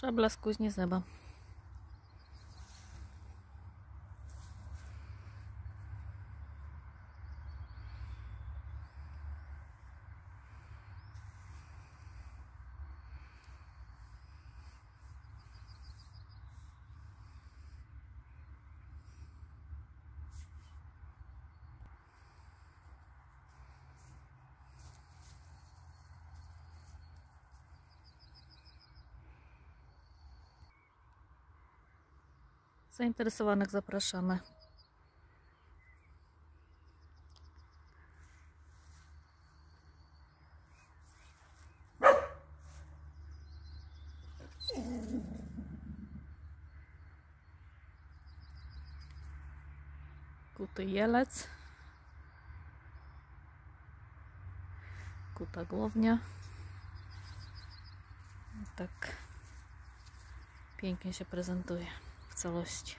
Przeblask kuźnie z nieba. Zainteresowanych zapraszamy. Kuty jelec. Kuta głownia. Tak pięknie się prezentuje в целості.